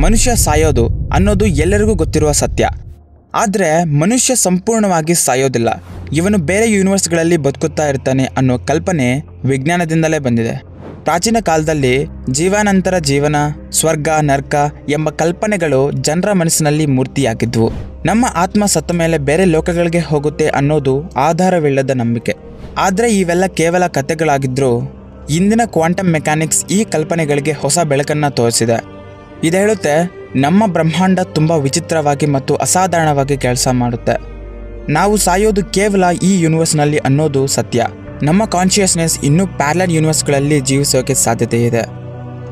ಮನುಷ್ಯ ಸಾಯೋದು ಅನ್ನೋದು ಎಲ್ಲರಿಗೂ ಗೊತ್ತಿರುವ ಸತ್ಯ. ಆದರೆ ಮನುಷ್ಯ ಸಂಪೂರ್ಣವಾಗಿ ಸಾಯೋದಿಲ್ಲ. ಇವನು ಬೇರೆ ಯೂನಿವರ್ಸ್ಗಳಲ್ಲಿ ಬದುಕುತ್ತಾ ಇರ್ತಾನೆ ಅನ್ನೋ ಕಲ್ಪನೆ ವಿಜ್ಞಾನದಿಂದಲೇ ಬಂದಿದೆ. ಪ್ರಾಚೀನ ಕಾಲದಲ್ಲಿ ಜೀವಾನಂತರ ಜೀವನ, ಸ್ವರ್ಗ, ನರ್ಕ ಎಂಬ ಕಲ್ಪನೆಗಳು ಜನರ ಮನಸ್ಸಿನಲ್ಲಿ ಮೂರ್ತಿಯಾಗಿದ್ವು. ನಮ್ಮ ಆತ್ಮ ಸತ್ತ ಮೇಲೆ ಬೇರೆ ಲೋಕಗಳಿಗೆ ಹೋಗುತ್ತೆ ಅನ್ನೋದು ಆಧಾರವಿಲ್ಲದ ನಂಬಿಕೆ. ಆದರೆ ಇವೆಲ್ಲ ಕೇವಲ ಕಥೆಗಳಾಗಿದ್ದರೂ ಇಂದಿನ ಕ್ವಾಂಟಮ್ ಮೆಕ್ಯಾನಿಕ್ಸ್ ಈ ಕಲ್ಪನೆಗಳಿಗೆ ಹೊಸ ಬೆಳಕನ್ನು ತೋರಿಸಿದೆ. ಇದು ಹೇಳುತ್ತೆ, ನಮ್ಮ ಬ್ರಹ್ಮಾಂಡ ತುಂಬ ವಿಚಿತ್ರವಾಗಿ ಮತ್ತು ಅಸಾಧಾರಣವಾಗಿ ಕೆಲಸ ಮಾಡುತ್ತೆ. ನಾವು ಸಾಯೋದು ಕೇವಲ ಈ ಯೂನಿವರ್ಸ್ನಲ್ಲಿ ಅನ್ನೋದು ಸತ್ಯ. ನಮ್ಮ ಕಾನ್ಷಿಯಸ್ನೆಸ್ ಇನ್ನೂ ಪ್ಯಾರಲಲ್ ಯೂನಿವರ್ಸ್ಗಳಲ್ಲಿ ಜೀವಿಸೋಕೆ ಸಾಧ್ಯತೆ ಇದೆ.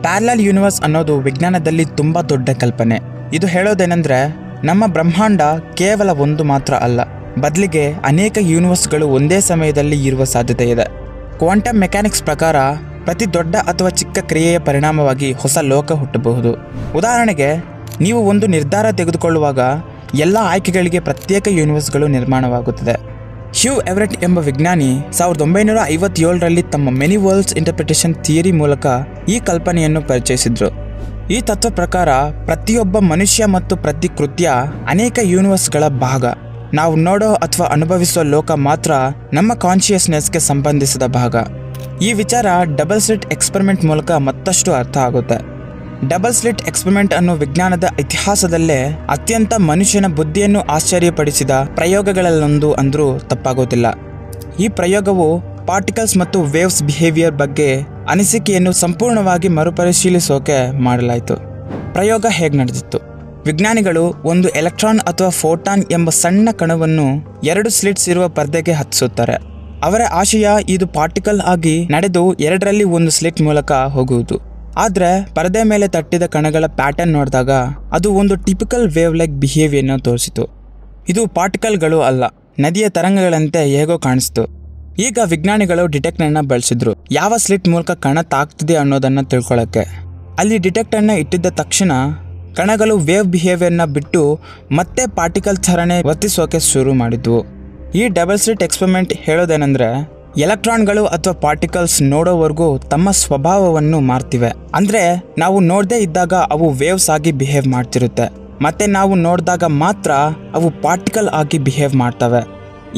ಪ್ಯಾರಲಲ್ ಯೂನಿವರ್ಸ್ ಅನ್ನೋದು ವಿಜ್ಞಾನದಲ್ಲಿ ತುಂಬ ದೊಡ್ಡ ಕಲ್ಪನೆ. ಇದು ಹೇಳೋದೇನೆಂದರೆ, ನಮ್ಮ ಬ್ರಹ್ಮಾಂಡ ಕೇವಲ ಒಂದು ಮಾತ್ರ ಅಲ್ಲ, ಬದಲಿಗೆ ಅನೇಕ ಯೂನಿವರ್ಸ್ಗಳು ಒಂದೇ ಸಮಯದಲ್ಲಿ ಇರುವ ಸಾಧ್ಯತೆ ಇದೆ ಕ್ವಾಂಟಮ್ ಮೆಕ್ಯಾನಿಕ್ಸ್ ಪ್ರಕಾರ ಪ್ರತಿ ದೊಡ್ಡ ಅಥವಾ ಚಿಕ್ಕ ಕ್ರಿಯೆಯ ಪರಿಣಾಮವಾಗಿ ಹೊಸ ಲೋಕ ಹುಟ್ಟಬಹುದು. ಉದಾಹರಣೆಗೆ, ನೀವು ಒಂದು ನಿರ್ಧಾರ ತೆಗೆದುಕೊಳ್ಳುವಾಗ ಎಲ್ಲ ಆಯ್ಕೆಗಳಿಗೆ ಪ್ರತ್ಯೇಕ ಯೂನಿವರ್ಸ್ಗಳು ನಿರ್ಮಾಣವಾಗುತ್ತದೆ. ಹ್ಯೂ ಎವರೆಟ್ ಎಂಬ ವಿಜ್ಞಾನಿ ಸಾವಿರದ ಒಂಬೈನೂರ ಐವತ್ತೇಳರಲ್ಲಿ ತಮ್ಮ ಮೆನಿ ವರ್ಲ್ಡ್ಸ್ ಇಂಟರ್ಪ್ರಿಟೇಷನ್ ಥಿಯರಿ ಮೂಲಕ ಈ ಕಲ್ಪನೆಯನ್ನು ಪರಿಚಯಿಸಿದ್ರು. ಈ ತತ್ವ ಪ್ರಕಾರ ಪ್ರತಿಯೊಬ್ಬ ಮನುಷ್ಯ ಮತ್ತು ಪ್ರತಿ ಕೃತ್ಯ ಅನೇಕ ಯೂನಿವರ್ಸ್ಗಳ ಭಾಗ. ನಾವು ನೋಡೋ ಅಥವಾ ಅನುಭವಿಸೋ ಲೋಕ ಮಾತ್ರ ನಮ್ಮ ಕಾನ್ಷಿಯಸ್ನೆಸ್ಗೆ ಸಂಬಂಧಿಸಿದ ಭಾಗ. ಈ ವಿಚಾರ ಡಬಲ್ ಸ್ಲಿಟ್ ಎಕ್ಸ್ಪರಿಮೆಂಟ್ ಮೂಲಕ ಮತ್ತಷ್ಟು ಅರ್ಥ ಆಗುತ್ತೆ. ಡಬಲ್ ಸ್ಲಿಟ್ ಎಕ್ಸ್ಪರಿಮೆಂಟ್ ಅನ್ನೋ ವಿಜ್ಞಾನದ ಇತಿಹಾಸದಲ್ಲೇ ಅತ್ಯಂತ ಮನುಷ್ಯನ ಬುದ್ಧಿಯನ್ನು ಆಶ್ಚರ್ಯಪಡಿಸಿದ ಪ್ರಯೋಗಗಳಲ್ಲೊಂದು ಅಂದರೂ ತಪ್ಪಾಗೋದಿಲ್ಲ. ಈ ಪ್ರಯೋಗವು ಪಾರ್ಟಿಕಲ್ಸ್ ಮತ್ತು ವೇವ್ಸ್ ಬಿಹೇವಿಯರ್ ಬಗ್ಗೆ ಅನಿಸಿಕೆಯನ್ನು ಸಂಪೂರ್ಣವಾಗಿ ಮರುಪರಿಶೀಲಿಸೋಕೆ ಮಾಡಲಾಯಿತು. ಪ್ರಯೋಗ ಹೇಗೆ ನಡೆದಿತ್ತು? ವಿಜ್ಞಾನಿಗಳು ಒಂದು ಎಲೆಕ್ಟ್ರಾನ್ ಅಥವಾ ಫೋಟಾನ್ ಎಂಬ ಸಣ್ಣ ಕಣವನ್ನು ಎರಡು ಸ್ಲಿಟ್ಸ್ ಇರುವ ಪರ್ದೆಗೆ ಹತ್ತಿಸುತ್ತಾರೆ. ಅವರ ಆಶಯ ಇದು ಪಾರ್ಟಿಕಲ್ ಆಗಿ ನಡೆದು ಎರಡರಲ್ಲಿ ಒಂದು ಸ್ಲಿಟ್ ಮೂಲಕ ಹೋಗುವುದು. ಆದರೆ ಪರದೆ ಮೇಲೆ ತಟ್ಟಿದ ಕಣಗಳ ಪ್ಯಾಟರ್ನ್ ನೋಡಿದಾಗ ಅದು ಒಂದು ಟಿಪಿಕಲ್ ವೇವ್ ಲೈಕ್ ಬಿಹೇವಿಯರ್ನ ತೋರಿಸಿತು. ಇದು ಪಾರ್ಟಿಕಲ್ಗಳು ಅಲ್ಲ, ನದಿಯ ತರಂಗಗಳಂತೆ ಹೇಗೋ ಕಾಣಿಸ್ತು. ಈಗ ವಿಜ್ಞಾನಿಗಳು ಡಿಟೆಕ್ಟರ್ನ ಬಳಸಿದ್ರು. ಯಾವ ಸ್ಲಿಟ್ ಮೂಲಕ ಕಣ ತಾಗ್ತಿದೆ ಅನ್ನೋದನ್ನು ತಿಳ್ಕೊಳ್ಳೋಕ್ಕೆ ಅಲ್ಲಿ ಡಿಟೆಕ್ಟರ್ನ ಇಟ್ಟಿದ್ದ ತಕ್ಷಣ ಕಣಗಳು ವೇವ್ ಬಿಹೇವಿಯರ್ನ ಬಿಟ್ಟು ಮತ್ತೆ ಪಾರ್ಟಿಕಲ್ ಚರಣೆ ವರ್ತಿಸೋಕೆ ಶುರು ಮಾಡಿದ್ವು. ಈ ಡಬಲ್ ಸ್ಲಿಟ್ ಎಕ್ಸ್ಪೆರಿಮೆಂಟ್ ಹೇಳೋದೇನೆಂದ್ರೆ ಎಲೆಕ್ಟ್ರಾನ್ಗಳು ಅಥವಾ ಪಾರ್ಟಿಕಲ್ಸ್ ನೋಡೋವರೆಗೂ ತಮ್ಮ ಸ್ವಭಾವವನ್ನು ಮಾರ್ತಿವೆ. ಅಂದ್ರೆ, ನಾವು ನೋಡದೇ ಇದ್ದಾಗ ಅವು ವೇವ್ಸ್ ಆಗಿ ಬಿಹೇವ್ ಮಾಡ್ತಿರುತ್ತೆ. ಮತ್ತೆ ನಾವು ನೋಡಿದಾಗ ಮಾತ್ರ ಅವು ಪಾರ್ಟಿಕಲ್ ಆಗಿ ಬಿಹೇವ್ ಮಾಡ್ತವೆ.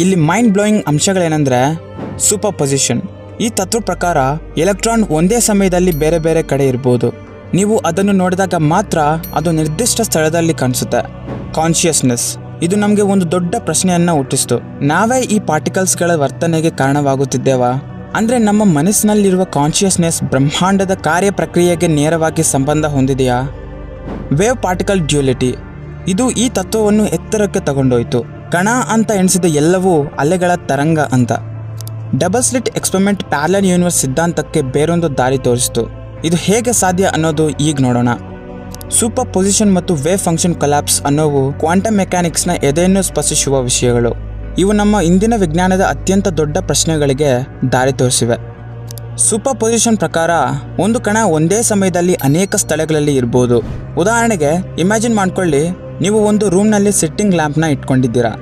ಇಲ್ಲಿ ಮೈಂಡ್ ಬ್ಲೋಯಿಂಗ್ ಅಂಶಗಳೇನೆಂದ್ರೆ ಸೂಪರ್ ಪೊಸಿಷನ್ ಈ ತತ್ವ ಪ್ರಕಾರ ಎಲೆಕ್ಟ್ರಾನ್ ಒಂದೇ ಸಮಯದಲ್ಲಿ ಬೇರೆ ಬೇರೆ ಕಡೆ ಇರ್ಬೋದು. ನೀವು ಅದನ್ನು ನೋಡಿದಾಗ ಮಾತ್ರ ಅದು ನಿರ್ದಿಷ್ಟ ಸ್ಥಳದಲ್ಲಿ ಕಾಣಿಸುತ್ತೆ. ಕಾನ್ಷಿಯಸ್ನೆಸ್ ಇದು ನಮಗೆ ಒಂದು ದೊಡ್ಡ ಪ್ರಶ್ನೆಯನ್ನ ಹುಟ್ಟಿಸ್ತು. ನಾವೇ ಈ ಪಾರ್ಟಿಕಲ್ಸ್ಗಳ ವರ್ತನೆಗೆ ಕಾರಣವಾಗುತ್ತಿದ್ದೇವಾ? ಅಂದ್ರೆ ನಮ್ಮ ಮನಸ್ಸಿನಲ್ಲಿರುವ ಕಾನ್ಷಿಯಸ್ನೆಸ್ ಬ್ರಹ್ಮಾಂಡದ ಕಾರ್ಯ ಪ್ರಕ್ರಿಯೆಗೆ ನೇರವಾಗಿ ಸಂಬಂಧ ಹೊಂದಿದೆಯಾ? ವೇವ್ ಪಾರ್ಟಿಕಲ್ ಡ್ಯೂಲಿಟಿ ಇದು ಈ ತತ್ವವನ್ನು ಎತ್ತರಕ್ಕೆ ತಗೊಂಡೋಯ್ತು. ಕಣ ಅಂತ ಎಣಿಸಿದ ಎಲ್ಲವೂ ಅಲೆಗಳ ತರಂಗ ಅಂತ. Double slit experiment parallel universe ಸಿದ್ಧಾಂತಕ್ಕೆ ಬೇರೊಂದು ದಾರಿ ತೋರಿಸಿತು. ಇದು ಹೇಗೆ ಸಾಧ್ಯ ಅನ್ನೋದು ಈಗ ನೋಡೋಣ. ಸೂಪರ್ ಪೊಸಿಷನ್ ಮತ್ತು ವೇವ್ ಫಂಕ್ಷನ್ ಕಲಾಪ್ಸ್ ಅನ್ನೋವು ಕ್ವಾಂಟಮ್ ಮೆಕ್ಯಾನಿಕ್ಸ್ನ ಎದೆಯನ್ನು ಸ್ಪರ್ಶಿಸುವ ವಿಷಯಗಳು. ಇವು ನಮ್ಮ ಇಂದಿನ ವಿಜ್ಞಾನದ ಅತ್ಯಂತ ದೊಡ್ಡ ಪ್ರಶ್ನೆಗಳಿಗೆ ದಾರಿ ತೋರಿಸಿವೆ. ಸೂಪರ್ ಪೊಸಿಷನ್ ಪ್ರಕಾರ ಒಂದು ಕಣ ಒಂದೇ ಸಮಯದಲ್ಲಿ ಅನೇಕ ಸ್ಥಳಗಳಲ್ಲಿ ಇರ್ಬೋದು. ಉದಾಹರಣೆಗೆ, ಇಮ್ಯಾಜಿನ್ ಮಾಡ್ಕೊಳ್ಳಿ, ನೀವು ಒಂದು ರೂಮ್ನಲ್ಲಿ ಸಿಟ್ಟಿಂಗ್ ಲ್ಯಾಂಪ್ನ ಇಟ್ಕೊಂಡಿದ್ದೀರಾ.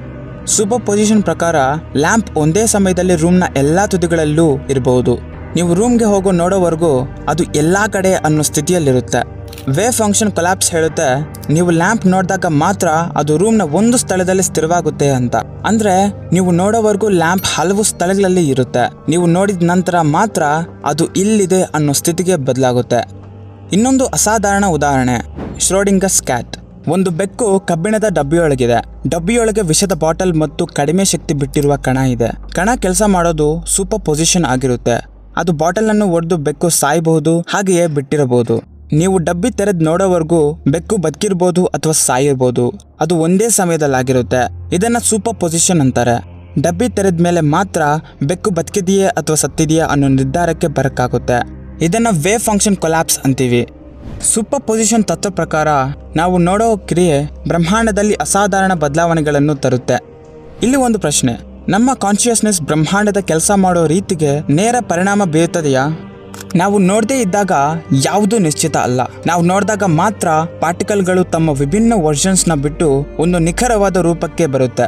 ಸೂಪರ್ ಪೊಸಿಷನ್ ಪ್ರಕಾರ ಲ್ಯಾಂಪ್ ಒಂದೇ ಸಮಯದಲ್ಲಿ ರೂಮ್ನ ಎಲ್ಲ ತುದಿಗಳಲ್ಲೂ ಇರಬಹುದು ನೀವು ರೂಮ್ಗೆ ಹೋಗೋ ನೋಡೋವರೆಗೂ ಅದು ಎಲ್ಲ ಕಡೆ ಅನ್ನೋ ಸ್ಥಿತಿಯಲ್ಲಿರುತ್ತೆ. ವೇವ್ ಫಂಕ್ಷನ್ ಕೊಲಾಪ್ಸ್ ಹೇಳುತ್ತೆ, ನೀವು ಲ್ಯಾಂಪ್ ನೋಡಿದಾಗ ಮಾತ್ರ ಅದು ರೂಮ್ನ ಒಂದು ಸ್ಥಳದಲ್ಲಿ ಸ್ಥಿರವಾಗುತ್ತೆ ಅಂತ. ಅಂದ್ರೆ, ನೀವು ನೋಡೋವರೆಗೂ ಲ್ಯಾಂಪ್ ಹಲವು ಸ್ಥಳಗಳಲ್ಲಿ ಇರುತ್ತೆ. ನೀವು ನೋಡಿದ ನಂತರ ಮಾತ್ರ ಅದು ಇಲ್ಲಿದೆ ಅನ್ನೋ ಸ್ಥಿತಿಗೆ ಬದಲಾಗುತ್ತೆ. ಇನ್ನೊಂದು ಅಸಾಧಾರಣ ಉದಾಹರಣೆ ಶ್ರೋಡಿಂಗಸ್ ಕ್ಯಾಟ್ ಒಂದು ಬೆಕ್ಕು ಕಬ್ಬಿಣದ ಡಬ್ಬಿಯೊಳಗಿದೆ. ಡಬ್ಬಿಯೊಳಗೆ ವಿಷದ ಬಾಟಲ್ ಮತ್ತು ಕಡಿಮೆ ಶಕ್ತಿ ಬಿಟ್ಟಿರುವ ಕಣ ಇದೆ. ಕಣ ಕೆಲಸ ಮಾಡೋದು ಸೂಪರ್ ಪೊಸಿಷನ್ ಆಗಿರುತ್ತೆ. ಅದು ಬಾಟಲ್ ಅನ್ನು ಒಡೆದು ಬೆಕ್ಕು ಸಾಯಬಹುದು, ಹಾಗೆಯೇ ಬಿಟ್ಟಿರಬಹುದು. ನೀವು ಡಬ್ಬಿ ತೆರೆದ್ ನೋಡೋವರೆಗೂ ಬೆಕ್ಕು ಬದುಕಿರ್ಬೋದು ಅಥವಾ ಸಾಯಿರ್ಬೋದು, ಅದು ಒಂದೇ ಸಮಯದಲ್ಲಾಗಿರುತ್ತೆ. ಇದನ್ನ ಸೂಪರ್ ಪೊಸಿಷನ್ ಅಂತಾರೆ. ಡಬ್ಬಿ ತೆರೆದ ಮೇಲೆ ಮಾತ್ರ ಬೆಕ್ಕು ಬದುಕಿದೆಯೇ ಅಥವಾ ಸತ್ತಿದೆಯಾ ಅನ್ನೋ ನಿರ್ಧಾರಕ್ಕೆ ಬರಕ್ಕಾಗುತ್ತೆ. ಇದನ್ನ ವೇವ್ ಫಂಕ್ಷನ್ ಕೊಲ್ಯಾಪ್ಸ್ ಅಂತೀವಿ. ಸೂಪರ್ ಪೊಸಿಷನ್ ತತ್ವ ಪ್ರಕಾರ ನಾವು ನೋಡೋ ಕ್ರಿಯೆ ಬ್ರಹ್ಮಾಂಡದಲ್ಲಿ ಅಸಾಧಾರಣ ಬದಲಾವಣೆಗಳನ್ನು ತರುತ್ತೆ. ಇಲ್ಲಿ ಒಂದು ಪ್ರಶ್ನೆ. ನಮ್ಮ ಕಾನ್ಷಿಯಸ್ನೆಸ್ ಬ್ರಹ್ಮಾಂಡದ ಕೆಲಸ ಮಾಡೋ ರೀತಿಗೆ ನೇರ ಪರಿಣಾಮ ಬೀರುತ್ತದೆಯಾ? ನಾವು ನೋಡದೇ ಇದ್ದಾಗ ಯಾವುದು ನಿಶ್ಚಿತ ಅಲ್ಲ. ನಾವು ನೋಡಿದಾಗ ಮಾತ್ರ ಪಾರ್ಟಿಕಲ್ಗಳು ತಮ್ಮ ವಿಭಿನ್ನ ವರ್ಷನ್ಸ್ನ ಬಿಟ್ಟು ಒಂದು ನಿಖರವಾದ ರೂಪಕ್ಕೆ ಬರುತ್ತೆ.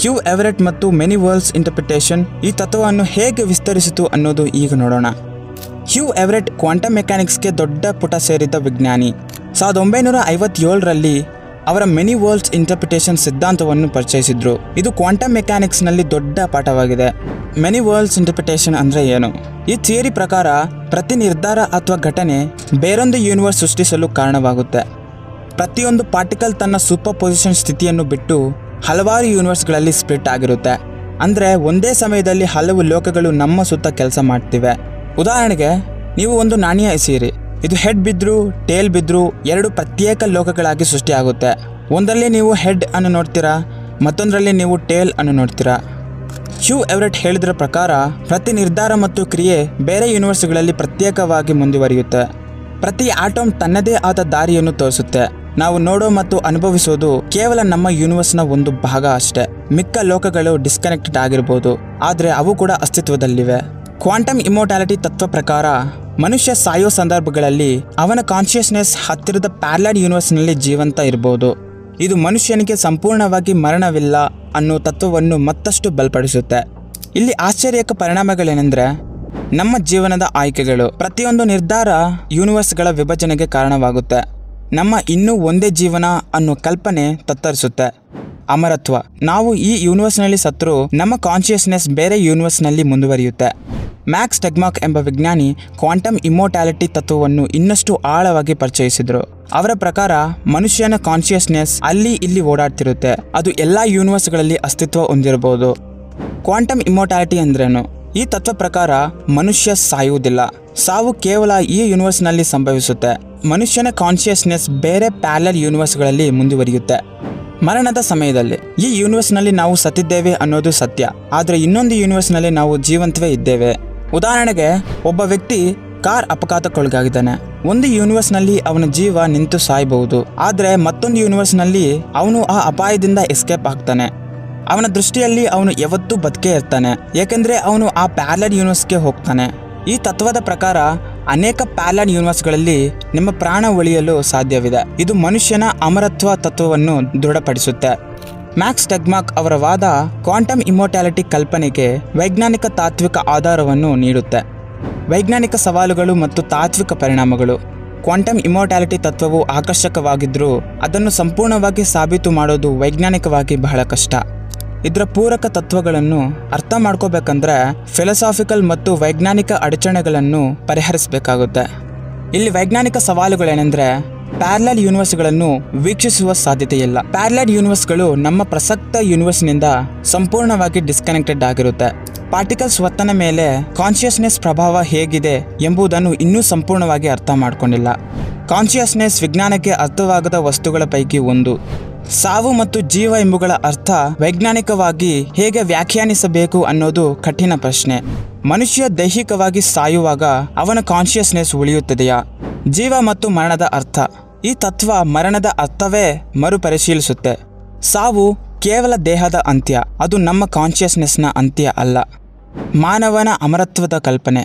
ಹ್ಯೂ ಎವರೆಟ್ ಮತ್ತು ಮೆನಿ ವರ್ಲ್ಡ್ಸ್ ಇಂಟರ್ಪ್ರಿಟೇಷನ್ ಈ ತತ್ವವನ್ನು ಹೇಗೆ ವಿಸ್ತರಿಸಿತು ಅನ್ನೋದು ಈಗ ನೋಡೋಣ. ಹ್ಯೂ ಎವರೆಟ್ ಕ್ವಾಂಟಮ್ ಮೆಕ್ಯಾನಿಕ್ಸ್ಗೆ ದೊಡ್ಡ ಪುಟ ಸೇರಿದ ವಿಜ್ಞಾನಿ. ಸಾವಿರದ ಒಂಬೈನೂರ ಐವತ್ತೇಳರಲ್ಲಿ ಅವರ ಮೆನಿ ವರ್ಲ್ಡ್ಸ್ ಇಂಟರ್ಪ್ರಿಟೇಷನ್ ಸಿದ್ಧಾಂತವನ್ನು ಪರಿಚಯಿಸಿದ್ರು. ಇದು ಕ್ವಾಂಟಮ್ ಮೆಕ್ಯಾನಿಕ್ಸ್ನಲ್ಲಿ ದೊಡ್ಡ ಪಾಠವಾಗಿದೆ. ಮೆನಿ ವರ್ಲ್ಡ್ಸ್ ಇಂಟರ್ಪ್ರಿಟೇಷನ್ ಅಂದ್ರೆ ಏನು? ಈ ಥಿಯರಿ ಪ್ರಕಾರ ಪ್ರತಿ ನಿರ್ಧಾರ ಅಥವಾ ಘಟನೆ ಬೇರೊಂದು ಯೂನಿವರ್ಸ್ ಸೃಷ್ಟಿಸಲು ಕಾರಣವಾಗುತ್ತೆ. ಪ್ರತಿಯೊಂದು ಪಾರ್ಟಿಕಲ್ ತನ್ನ ಸೂಪರ್ ಪೊಸಿಷನ್ ಸ್ಥಿತಿಯನ್ನು ಬಿಟ್ಟು ಹಲವಾರು ಯೂನಿವರ್ಸ್ಗಳಲ್ಲಿ ಸ್ಪ್ಲಿಟ್ ಆಗಿರುತ್ತೆ. ಅಂದರೆ ಒಂದೇ ಸಮಯದಲ್ಲಿ ಹಲವು ಲೋಕಗಳು ನಮ್ಮ ಸುತ್ತ ಕೆಲಸ ಮಾಡ್ತಿವೆ. ಉದಾಹರಣೆಗೆ, ನೀವು ಒಂದು ನಾಣ್ಯ ಎಸೆಯಿರಿ. ಇದು ಹೆಡ್ ಬಿದ್ದರೂ ಟೇಲ್ ಬಿದ್ದರೂ ಎರಡು ಪ್ರತ್ಯೇಕ ಲೋಕಗಳಾಗಿ ಸೃಷ್ಟಿಯಾಗುತ್ತೆ. ಒಂದರಲ್ಲಿ ನೀವು ಹೆಡ್ ಅನ್ನು ನೋಡ್ತೀರಾ, ಮತ್ತೊಂದರಲ್ಲಿ ನೀವು ಟೇಲ್ ಅನ್ನು ನೋಡ್ತೀರಾ. ಶ್ಯೂ ಎವರೆಟ್ ಹೇಳಿದ್ರ ಪ್ರಕಾರ, ಪ್ರತಿ ನಿರ್ಧಾರ ಮತ್ತು ಕ್ರಿಯೆ ಬೇರೆ ಯೂನಿವರ್ಸ್ಗಳಲ್ಲಿ ಪ್ರತ್ಯೇಕವಾಗಿ ಮುಂದುವರಿಯುತ್ತೆ. ಪ್ರತಿ ಆಟೋಮ್ ತನ್ನದೇ ಆದ ದಾರಿಯನ್ನು ತೋರಿಸುತ್ತೆ. ನಾವು ನೋಡೋ ಮತ್ತು ಅನುಭವಿಸೋದು ಕೇವಲ ನಮ್ಮ ಯೂನಿವರ್ಸ್ನ ಒಂದು ಭಾಗ ಅಷ್ಟೇ. ಮಿಕ್ಕ ಲೋಕಗಳು ಡಿಸ್ಕನೆಕ್ಟೆಡ್ ಆಗಿರ್ಬೋದು, ಆದರೆ ಅವು ಕೂಡ ಅಸ್ತಿತ್ವದಲ್ಲಿವೆ. ಕ್ವಾಂಟಮ್ ಇಮೋಟಾಲಿಟಿ ತತ್ವ ಪ್ರಕಾರ, ಮನುಷ್ಯ ಸಾಯೋ ಸಂದರ್ಭಗಳಲ್ಲಿ ಅವನ ಕಾನ್ಷಿಯಸ್ನೆಸ್ ಹತ್ತಿರದ ಪ್ಯಾರ್ಲಾಡ್ ಯೂನಿವರ್ಸ್ನಲ್ಲಿ ಜೀವಂತ ಇರಬಹುದು ಇದು ಮನುಷ್ಯನಿಗೆ ಸಂಪೂರ್ಣವಾಗಿ ಮರಣವಿಲ್ಲ ಅನ್ನೋ ತತ್ವವನ್ನು ಮತ್ತಷ್ಟು ಬಲಪಡಿಸುತ್ತೆ. ಇಲ್ಲಿ ಆಶ್ಚರ್ಯಕ ಪರಿಣಾಮಗಳೇನೆಂದರೆ, ನಮ್ಮ ಜೀವನದ ಆಯ್ಕೆಗಳು ಪ್ರತಿಯೊಂದು ನಿರ್ಧಾರ ಯೂನಿವರ್ಸ್ಗಳ ವಿಭಜನೆಗೆ ಕಾರಣವಾಗುತ್ತೆ. ನಮ್ಮ ಇನ್ನೂ ಒಂದೇ ಜೀವನ ಅನ್ನೋ ಕಲ್ಪನೆ ತತ್ತರಿಸುತ್ತೆ. ಅಮರತ್ವ. ನಾವು ಈ ಯೂನಿವರ್ಸ್ನಲ್ಲಿ ಸತ್ರು ನಮ್ಮ ಕಾನ್ಷಿಯಸ್ನೆಸ್ ಬೇರೆ ಯೂನಿವರ್ಸ್ನಲ್ಲಿ ಮುಂದುವರಿಯುತ್ತೆ. ಮ್ಯಾಕ್ಸ್ ಟೆಗ್ಮಾಕ್ ಎಂಬ ವಿಜ್ಞಾನಿ ಕ್ವಾಂಟಮ್ ಇಮೋಟ್ಯಾಲಿಟಿ ತತ್ವವನ್ನು ಇನ್ನಷ್ಟು ಆಳವಾಗಿ ಪರಿಚಯಿಸಿದರು. ಅವರ ಪ್ರಕಾರ, ಮನುಷ್ಯನ ಕಾನ್ಷಿಯಸ್ನೆಸ್ ಅಲ್ಲಿ ಇಲ್ಲಿ ಓಡಾಡ್ತಿರುತ್ತೆ. ಅದು ಎಲ್ಲ ಯೂನಿವರ್ಸ್ಗಳಲ್ಲಿ ಅಸ್ತಿತ್ವ ಹೊಂದಿರಬಹುದು. ಕ್ವಾಂಟಮ್ ಇಮೋಟ್ಯಾಲಿಟಿ ಅಂದ್ರೇನು? ಈ ತತ್ವ ಪ್ರಕಾರ, ಮನುಷ್ಯ ಸಾಯುವುದಿಲ್ಲ. ಸಾವು ಕೇವಲ ಈ ಯೂನಿವರ್ಸ್ನಲ್ಲಿ ಸಂಭವಿಸುತ್ತೆ. ಮನುಷ್ಯನ ಕಾನ್ಷಿಯಸ್ನೆಸ್ ಬೇರೆ ಪ್ಯಾರಲಲ್ ಯೂನಿವರ್ಸ್ಗಳಲ್ಲಿ ಮುಂದುವರಿಯುತ್ತೆ. ಮರಣದ ಸಮಯದಲ್ಲಿ. ಈ ಯೂನಿವರ್ಸ್ನಲ್ಲಿ ನಾವು ಸತ್ತಿದ್ದೇವೆ ಅನ್ನೋದು ಸತ್ಯ. ಆದರೆ ಇನ್ನೊಂದು ಯೂನಿವರ್ಸ್ನಲ್ಲಿ ನಾವು ಜೀವಂತವೇ ಇದ್ದೇವೆ. ಉದಾಹರಣೆಗೆ, ಒಬ್ಬ ವ್ಯಕ್ತಿ ಕಾರ್ ಅಪಘಾತಕ್ಕೊಳಗಾಗಿದ್ದಾನೆ. ಒಂದು ಯೂನಿವರ್ಸ್ನಲ್ಲಿ ಅವನ ಜೀವ ನಿಂತು ಸಾಯಬಹುದು. ಆದರೆ ಮತ್ತೊಂದು ಯೂನಿವರ್ಸ್ನಲ್ಲಿ ಅವನು ಆ ಅಪಾಯದಿಂದ ಎಸ್ಕೇಪ್ ಆಗ್ತಾನೆ. ಅವನ ದೃಷ್ಟಿಯಲ್ಲಿ ಅವನು ಯಾವತ್ತೂ ಬದುಕೇ ಇರ್ತಾನೆ. ಏಕೆಂದರೆ ಅವನು ಆ ಪ್ಯಾರ್ಲಡ್ ಯೂನಿವರ್ಸ್ಗೆ ಹೋಗ್ತಾನೆ. ಈ ತತ್ವದ ಪ್ರಕಾರ ಅನೇಕ ಪ್ಯಾರ್ಲಡ್ ಯೂನಿವರ್ಸ್ಗಳಲ್ಲಿ ನಿಮ್ಮ ಪ್ರಾಣ ಉಳಿಯಲು ಸಾಧ್ಯವಿದೆ. ಇದು ಮನುಷ್ಯನ ಅಮರತ್ವ ತತ್ವವನ್ನು ದೃಢಪಡಿಸುತ್ತೆ. ಮ್ಯಾಕ್ಸ್ ಟೆಗ್ಮಾಕ್ ಅವರ ವಾದ ಕ್ವಾಂಟಮ್ ಇಮೋಟ್ಯಾಲಿಟಿ ಕಲ್ಪನೆಗೆ ವೈಜ್ಞಾನಿಕ ತಾತ್ವಿಕ ಆಧಾರವನ್ನು ನೀಡುತ್ತೆ. ವೈಜ್ಞಾನಿಕ ಸವಾಲುಗಳು ಮತ್ತು ತಾತ್ವಿಕ ಪರಿಣಾಮಗಳು. ಕ್ವಾಂಟಮ್ ಇಮೋಟ್ಯಾಲಿಟಿ ತತ್ವವು ಆಕರ್ಷಕವಾಗಿದ್ದರೂ ಅದನ್ನು ಸಂಪೂರ್ಣವಾಗಿ ಸಾಬೀತು ಮಾಡೋದು ವೈಜ್ಞಾನಿಕವಾಗಿ ಬಹಳ ಕಷ್ಟ. ಇದರ ಪೂರಕ ತತ್ವಗಳನ್ನು ಅರ್ಥ ಮಾಡ್ಕೋಬೇಕಂದ್ರೆ ಫಿಲಸಾಫಿಕಲ್ ಮತ್ತು ವೈಜ್ಞಾನಿಕ ಅಡಚಣೆಗಳನ್ನು ಪರಿಹರಿಸಬೇಕಾಗುತ್ತೆ. ಇಲ್ಲಿ ವೈಜ್ಞಾನಿಕ ಸವಾಲುಗಳೇನೆಂದ್ರೆ ಪ್ಯಾರ್ಲಲ್ ಯೂನಿವರ್ಸ್ಗಳನ್ನು ವೀಕ್ಷಿಸುವ ಸಾಧ್ಯತೆಯಿಲ್ಲ. ಪ್ಯಾರ್ಲಲ್ ಯೂನಿವರ್ಸ್ಗಳು ನಮ್ಮ ಪ್ರಸಕ್ತ ಯೂನಿವರ್ಸ್ನಿಂದ ಸಂಪೂರ್ಣವಾಗಿ ಡಿಸ್ಕನೆಕ್ಟೆಡ್ ಆಗಿರುತ್ತೆ. ಪಾರ್ಟಿಕಲ್ಸ್ ಒತ್ತನ ಮೇಲೆ ಕಾನ್ಷಿಯಸ್ನೆಸ್ ಪ್ರಭಾವ ಹೇಗಿದೆ ಎಂಬುದನ್ನು ಇನ್ನೂ ಸಂಪೂರ್ಣವಾಗಿ ಅರ್ಥ ಮಾಡಿಕೊಂಡಿಲ್ಲ. ಕಾನ್ಷಿಯಸ್ನೆಸ್ ವಿಜ್ಞಾನಕ್ಕೆ ಅರ್ಥವಾಗದ ವಸ್ತುಗಳ ಪೈಕಿ ಒಂದು. ಸಾವು ಮತ್ತು ಜೀವ ಎಂಬುಗಳ ಅರ್ಥ ವೈಜ್ಞಾನಿಕವಾಗಿ ಹೇಗೆ ವ್ಯಾಖ್ಯಾನಿಸಬೇಕು ಅನ್ನೋದು ಕಠಿಣ ಪ್ರಶ್ನೆ. ಮನುಷ್ಯ ದೈಹಿಕವಾಗಿ ಸಾಯುವಾಗ ಅವನ ಕಾನ್ಷಿಯಸ್ನೆಸ್ ಉಳಿಯುತ್ತದೆಯಾ? ಜೀವ ಮತ್ತು ಮರಣದ ಅರ್ಥ. ಈ ತತ್ವ ಮರಣದ ಅರ್ಥವೇ ಮರುಪರಿಶೀಲಿಸುತ್ತೆ. ಸಾವು ಕೇವಲ ದೇಹದ ಅಂತ್ಯ, ಅದು ನಮ್ಮ ಕಾನ್ಷಿಯಸ್ನೆಸ್ನ ಅಂತ್ಯ ಅಲ್ಲ. ಮಾನವನ ಅಮರತ್ವದ ಕಲ್ಪನೆ.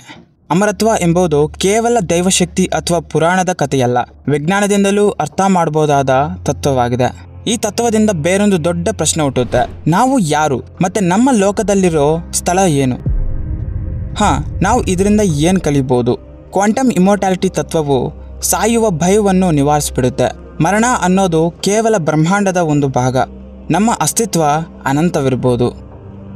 ಅಮರತ್ವ ಎಂಬುದು ಕೇವಲ ದೈವಶಕ್ತಿ ಅಥವಾ ಪುರಾಣದ ಕಥೆಯಲ್ಲ, ವಿಜ್ಞಾನದಿಂದಲೂ ಅರ್ಥ ಮಾಡಬಹುದಾದ ತತ್ವವಾಗಿದೆ. ಈ ತತ್ವದಿಂದ ಬೇರೊಂದು ದೊಡ್ಡ ಪ್ರಶ್ನೆ ಹುಟ್ಟುತ್ತೆ. ನಾವು ಯಾರು, ಮತ್ತೆ ನಮ್ಮ ಲೋಕದಲ್ಲಿರೋ ಸ್ಥಳ ಏನು? ಹಾ, ನಾವು ಇದರಿಂದ ಏನು ಕಲಿಬೋದು? ಕ್ವಾಂಟಮ್ ಇಮೋಟಾಲಿಟಿ ತತ್ವವು ಸಾಯುವ ಭಯವನ್ನು ನಿವಾರಿಸಿಬಿಡುತ್ತೆ. ಮರಣ ಅನ್ನೋದು ಕೇವಲ ಬ್ರಹ್ಮಾಂಡದ ಒಂದು ಭಾಗ. ನಮ್ಮ ಅಸ್ತಿತ್ವ ಅನಂತವಿರ್ಬೋದು.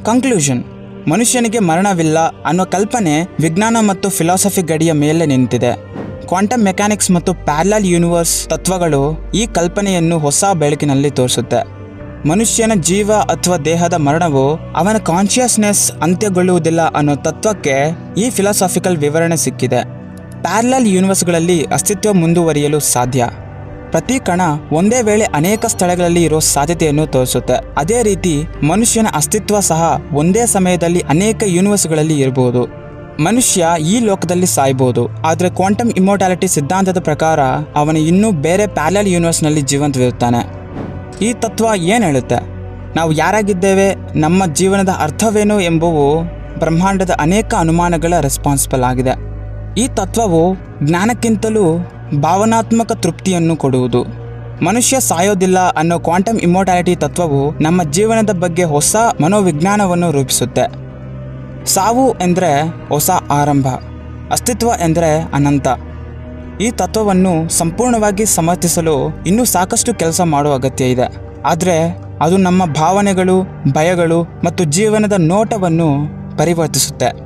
ಕಂಕ್ಲೂಷನ್ ಮನುಷ್ಯನಿಗೆ ಮರಣವಿಲ್ಲ ಅನ್ನೋ ಕಲ್ಪನೆ ವಿಜ್ಞಾನ ಮತ್ತು ಫಿಲಾಸಫಿ ಗಡಿಯ ಮೇಲೆ ನಿಂತಿದೆ. ಕ್ವಾಂಟಮ್ ಮೆಕ್ಯಾನಿಕ್ಸ್ ಮತ್ತು ಪ್ಯಾರಲಲ್ ಯೂನಿವರ್ಸ್ ತತ್ವಗಳು ಈ ಕಲ್ಪನೆಯನ್ನು ಹೊಸ ಬೆಳಕಿನಲ್ಲಿ ತೋರಿಸುತ್ತೆ. ಮನುಷ್ಯನ ಜೀವ ಅಥವಾ ದೇಹದ ಮರಣವು ಅವನ ಕಾನ್ಷಿಯಸ್ನೆಸ್ ಅಂತ್ಯಗೊಳ್ಳುವುದಿಲ್ಲ ಅನ್ನೋ ತತ್ವಕ್ಕೆ ಈ ಫಿಲಾಸಫಿಕಲ್ ವಿವರಣೆ ಸಿಕ್ಕಿದೆ. ಪ್ಯಾರಲಲ್ ಯೂನಿವರ್ಸ್ಗಳಲ್ಲಿ ಅಸ್ತಿತ್ವ ಮುಂದುವರಿಯಲು ಸಾಧ್ಯ. ಪ್ರತಿ ಕಣ ಒಂದೇ ವೇಳೆ ಅನೇಕ ಸ್ಥಳಗಳಲ್ಲಿ ಇರೋ ಸಾಧ್ಯತೆಯನ್ನು ತೋರಿಸುತ್ತೆ. ಅದೇ ರೀತಿ ಮನುಷ್ಯನ ಅಸ್ತಿತ್ವ ಸಹ ಒಂದೇ ಸಮಯದಲ್ಲಿ ಅನೇಕ ಯೂನಿವರ್ಸ್ಗಳಲ್ಲಿ ಇರಬಹುದು. ಮನುಷ್ಯ ಈ ಲೋಕದಲ್ಲಿ ಸಾಯ್ಬೋದು. ಆದರೆ ಕ್ವಾಂಟಮ್ ಇಮೋಟಾಲಿಟಿ ಸಿದ್ಧಾಂತದ ಪ್ರಕಾರ ಅವನು ಇನ್ನೂ ಬೇರೆ ಪ್ಯಾರಲಲ್ ಯೂನಿವರ್ಸ್ನಲ್ಲಿ ಜೀವಂತವಿರುತ್ತಾನೆ. ಈ ತತ್ವ ಏನು ಹೇಳುತ್ತೆ? ನಾವು ಯಾರಾಗಿದ್ದೇವೆ, ನಮ್ಮ ಜೀವನದ ಅರ್ಥವೇನು ಎಂಬುವು ಬ್ರಹ್ಮಾಂಡದ ಅನೇಕ ಅನುಮಾನಗಳ ರೆಸ್ಪಾನ್ಸಿಬಲ್ ಆಗಿದೆ. ಈ ತತ್ವವು ಜ್ಞಾನಕ್ಕಿಂತಲೂ ಭಾವನಾತ್ಮಕ ತೃಪ್ತಿಯನ್ನು ಕೊಡುವುದು. ಮನುಷ್ಯ ಸಾಯೋದಿಲ್ಲ ಅನ್ನೋ ಕ್ವಾಂಟಮ್ ಇಮೋಟಾಲಿಟಿ ತತ್ವವು ನಮ್ಮ ಜೀವನದ ಬಗ್ಗೆ ಹೊಸ ಮನೋವಿಜ್ಞಾನವನ್ನು ರೂಪಿಸುತ್ತೆ. ಸಾವು ಎಂದರೆ ಹೊಸ ಆರಂಭ, ಅಸ್ತಿತ್ವ ಎಂದರೆ ಅನಂತ. ಈ ತತ್ವವನ್ನು ಸಂಪೂರ್ಣವಾಗಿ ಸಮರ್ಥಿಸಲು ಇನ್ನೂ ಸಾಕಷ್ಟು ಕೆಲಸ ಮಾಡುವ ಅಗತ್ಯ ಇದೆ. ಆದರೆ ಅದು ನಮ್ಮ ಭಾವನೆಗಳು, ಭಯಗಳು ಮತ್ತು ಜೀವನದ ನೋಟವನ್ನು ಪರಿವರ್ತಿಸುತ್ತೆ.